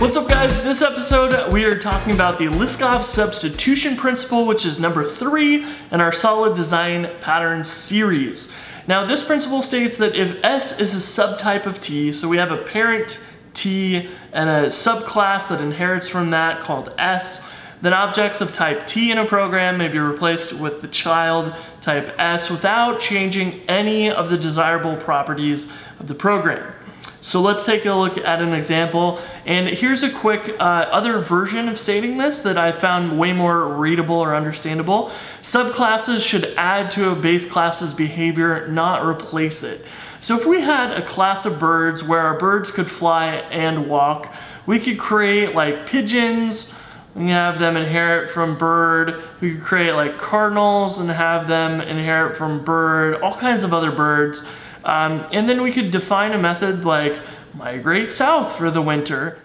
What's up guys? This episode we are talking about the Liskov substitution principle which is number three in our solid design pattern series. Now this principle states that if S is a subtype of T, so we have a parent T and a subclass that inherits from that called S, then objects of type T in a program may be replaced with the child type S without changing any of the desirable properties of the program. So let's take a look at an example. And here's a quick uh, other version of stating this that I found way more readable or understandable. Subclasses should add to a base class's behavior, not replace it. So if we had a class of birds where our birds could fly and walk, we could create like pigeons, we have them inherit from bird. We could create like cardinals and have them inherit from bird, all kinds of other birds. Um, and then we could define a method like migrate south for the winter.